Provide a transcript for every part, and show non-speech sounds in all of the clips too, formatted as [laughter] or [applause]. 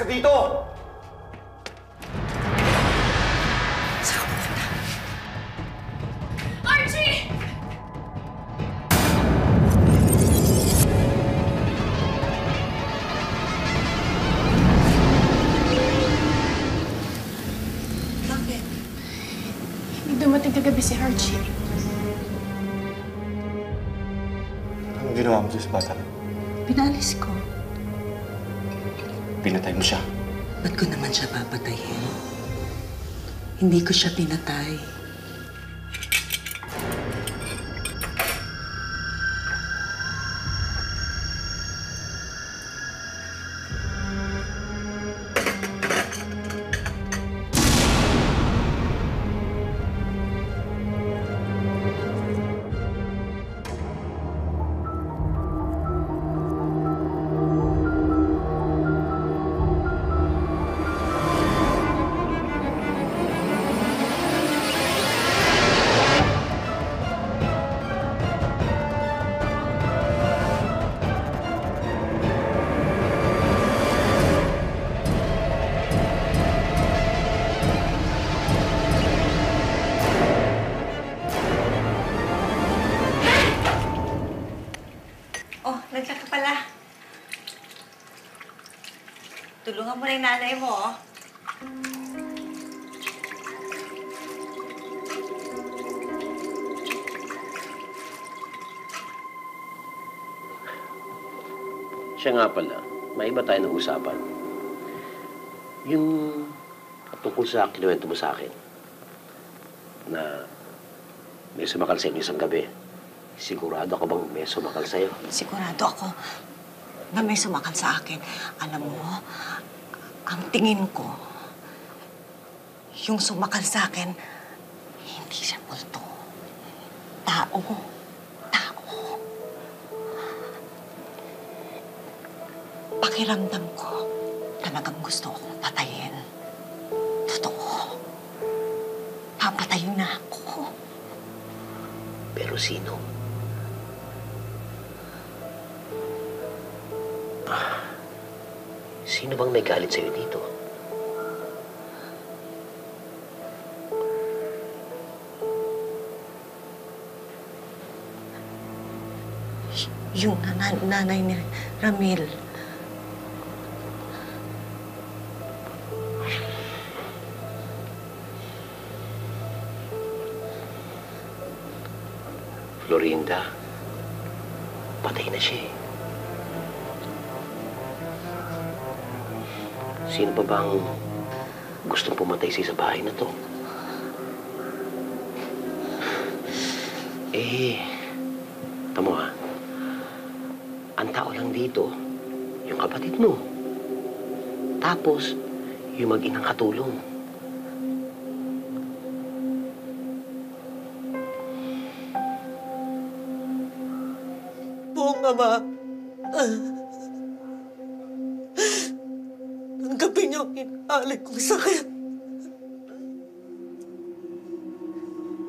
ka dito! Saan ka pupunta? Archie! Bakit? Hindi dumating kagabi si Archie. Anong ginawa mo sa bata? Pinalis ko. Pinatay mo siya. Ba't ko naman siya papatayin? Hindi ko siya pinatay. Tulungan mo na yung nanay mo, oh. Siya nga pala, may iba tayo ng usapan. Yung tungkol sa kinuwento mo sa akin, na may sumakal sa inyo isang gabi, sigurado ka bang may sumakal sa'yo? Sigurado ako na may sumakal sa akin. Alam mo, ang tingin ko, yung sumakal sa akin, hindi siya multo. Tao. Tao. Pakiramdam ko, talagang gusto akong patayin. Totoo. Papatayin na ako. Pero sino? Sino bang nagalit sa'yo dito? Yung nana- nanay ni Ramil. Florinda, patay na siya eh. Sino pa bang gustong pumatay siya sa bahay na to? Eh, tamo ha. Ang tao lang dito, yung kapatid mo. Tapos, yung mag-inang katulong. Inaalay kong sakit.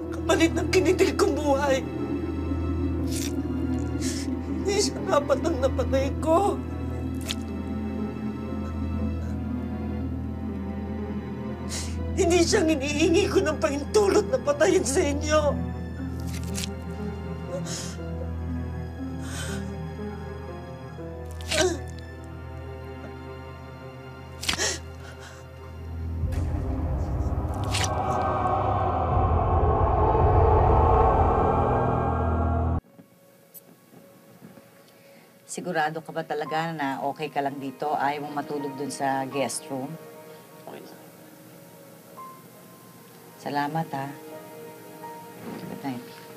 Kapalit ng kinitil kong buhay. Hindi siya dapat ang napatay ko. Hindi siyang inihingi ko ng pahintulot na patayin sa inyo. Sigurado ka ba talaga na okay ka lang dito? Ayaw mong matulog dun sa guest room? Okay na. Salamat, ha. Good night.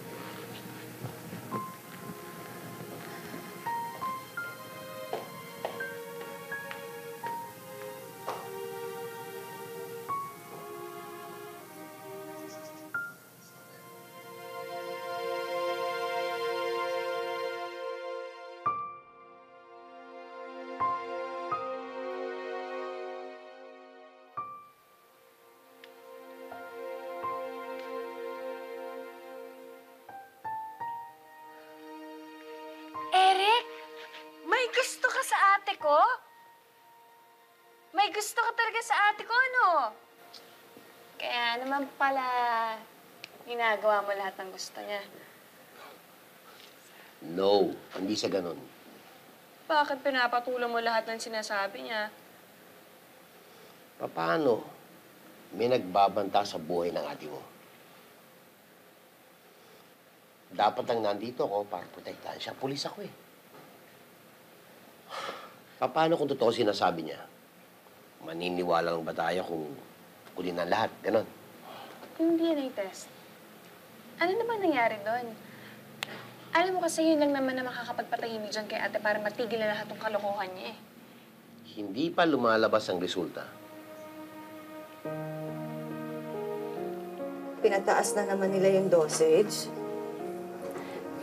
gusto ka sa ate ko? May gusto ka talaga sa ate ko, ano? Kaya naman pala, ginagawa mo lahat ng gusto niya. No, hindi sa ganun. Bakit pinapatulan mo lahat ng sinasabi niya? Paano? May nagbabanta sa buhay ng ate mo. Dapat ang nandito ako para protektahan siya. Pulis ako eh. Paano kung totoo sinasabi niya? Maniniwala lang ba tayo kung kunin ang lahat? Ganon. Yung DNA test. Ano naman nangyari doon? Alam mo kasi yun lang naman na makakapagpatahimik dyan kay ate para matigil na lahat ng kalokohan niya eh. Hindi pa lumalabas ang resulta. Pinataas na naman nila yung dosage.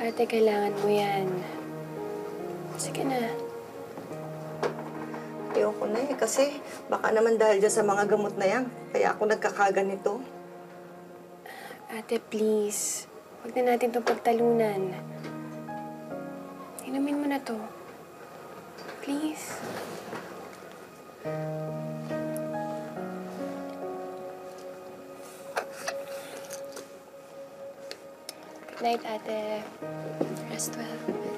Ate, kailangan mo yan. Sige na. Ayoko na eh, kasi baka naman dahil dyan sa mga gamot na yan, kaya ako nagkakaganito. Ate, please. Huwag na natin itong pagtalunan. Inumin mo na to. Please. Good night, ate. Rest well.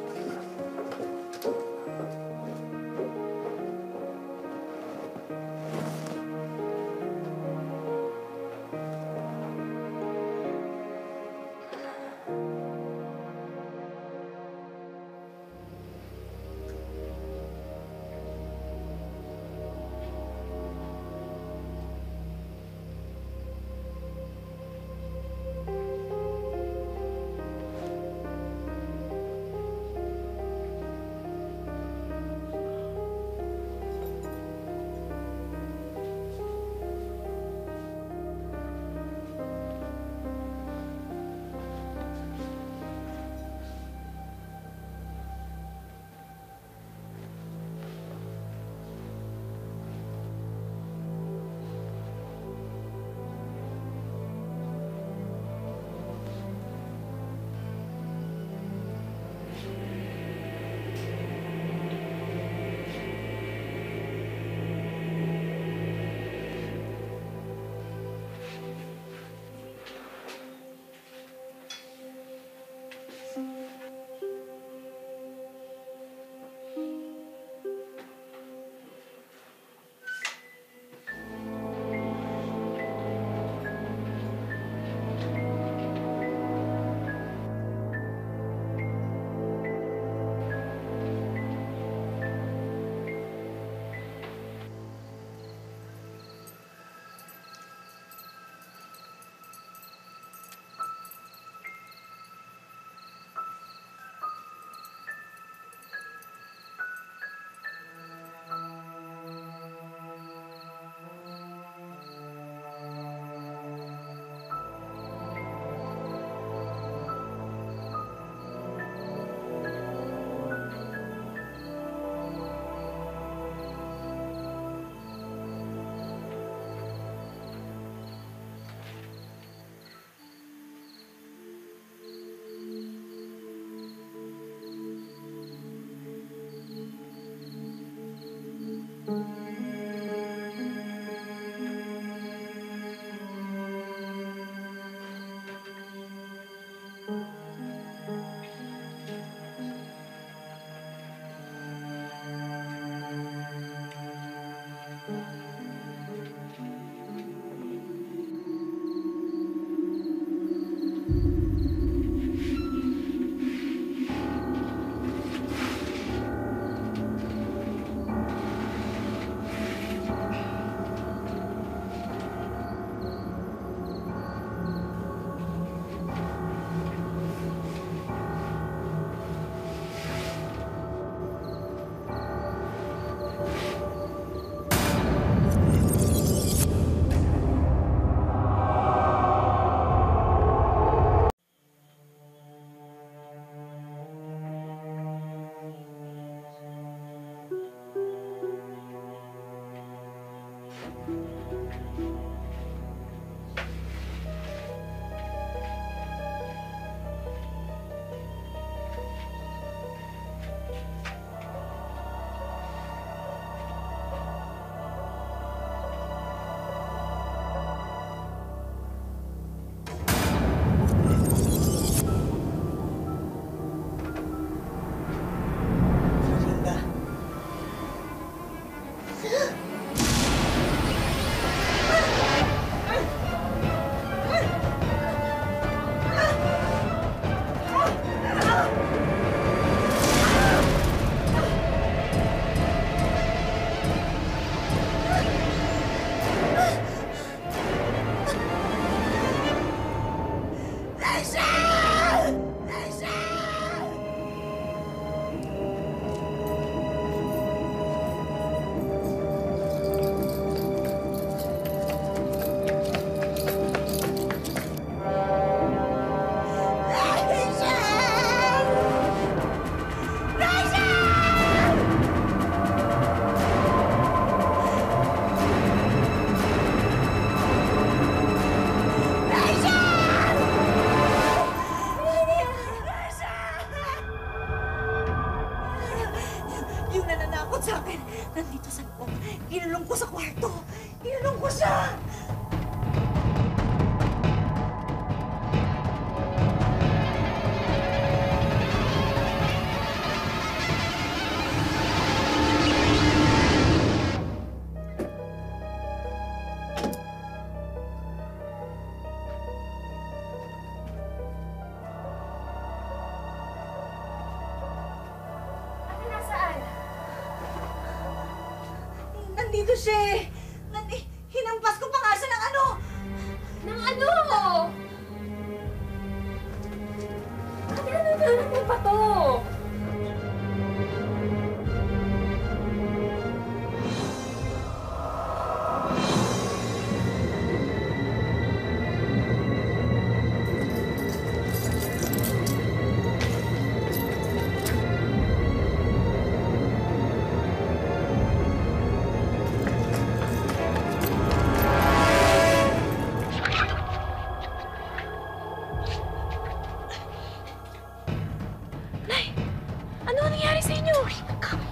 Ate, [laughs] ano nangyari sa inyo? Nay, ano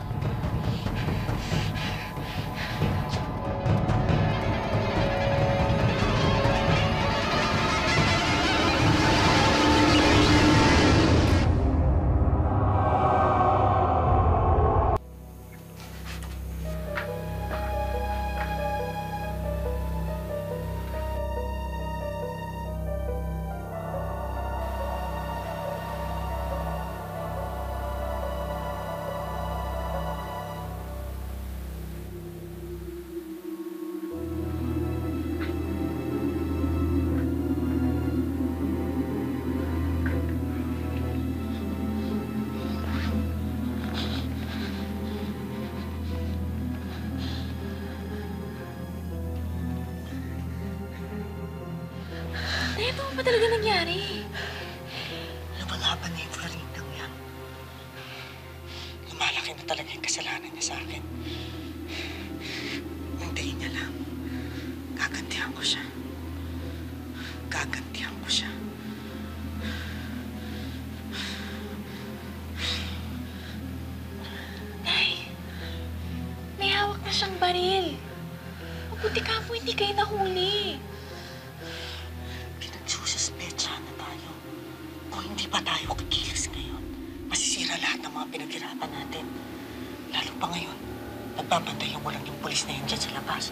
ba talaga nangyari? Lumalaban na yung Florindang yan. Lumalaki na talaga yung kasalanan niya sa akin. Hintayin niya lang. Gagantihan ko siya. Gagantihan ko siya. Nay, may hawak na siyang baril. Mabuti ka po hindi kayo nahuli. Nagbabantayan mo lang yung pulis na yun dyan sa labas.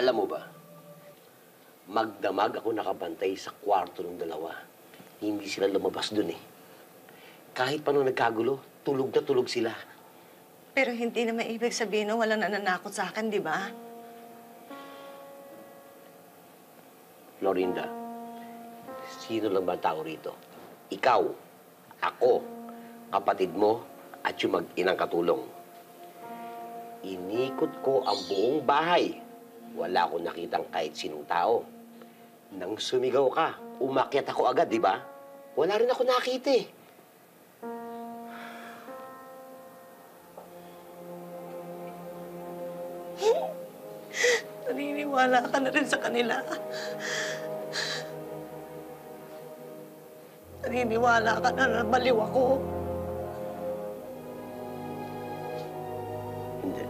Alam mo ba, magdamag ako nakabantay sa kwarto ng dalawa. Hindi sila lumabas dun eh. Kahit pa nung nagkagulo, tulog na tulog sila. Pero hindi naman ibig sabihin na walang nananakot sa akin, di ba? Florinda, sino lang ba tao rito? Ikaw, ako, kapatid mo, at yung mag-inang katulong. Inikot ko ang buong bahay. Wala akong nakitang kahit sinong tao. Nang sumigaw ka, umakyat ako agad, di ba? Wala rin ako nakita eh. Naniniwala ka na rin sa kanila. Naniniwala ka na na baliw ako. Hindi.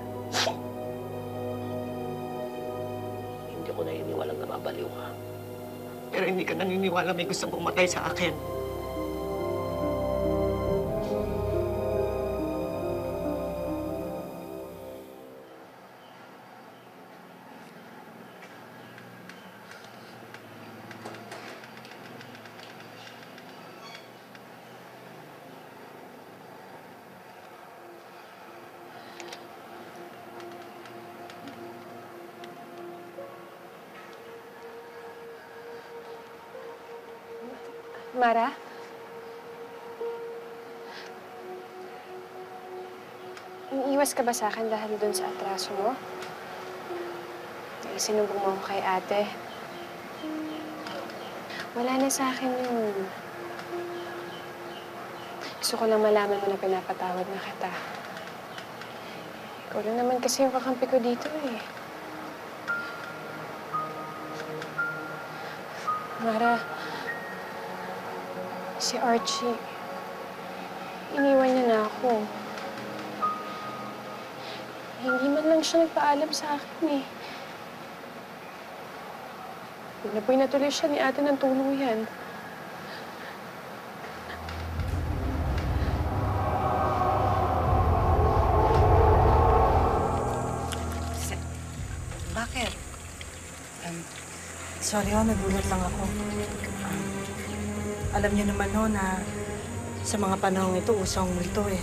Hindi ako naniniwalang nababaliw ka. Pero hindi ka naniniwala may gusto pumatay sa akin. Mara? Iiwas ka ba sa akin dahil dun sa atraso mo? Isinumbong mo ako kay ate. Wala na sa akin yun. Gusto ko lang malaman mo na pinapatawad na kita. Ikaw naman kasi yung kakampi ko dito eh. Mara, si Archie, iniwan niya na ako. Hindi man lang siya nagpaalam sa akin eh. Pinapoy na tuloy siya ni ate ng tuluyan. Bakit? Um, sorry ho, nagulat lang ako. Alam niyo naman ho na sa mga panahong ito, usong multo eh.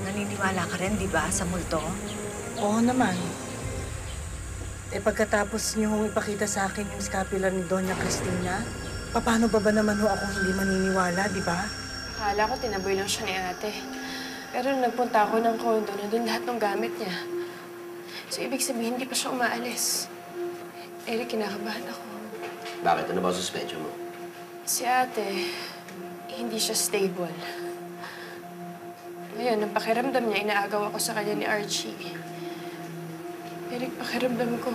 Naniniwala ka rin, di ba, sa multo? Oo naman. Eh pagkatapos niyo hong ipakita sa akin yung scapular ni Doña Cristina, paano ba ba naman ho ako hindi maniniwala, di ba? Akala ko tinaboy lang siya ni ate. Pero nung nagpunta ako ng kondo, nandun lahat ng gamit niya. So, ibig sabihin, hindi pa siya umaalis. Eric, kinakabahan ako. Bakit? Ano ba ang suspension mo? Si ate, hindi siya stable. Ngayon, ang pakiramdam niya, inaagaw ako sa kanya ni Archie. Eric, pakiramdam ko,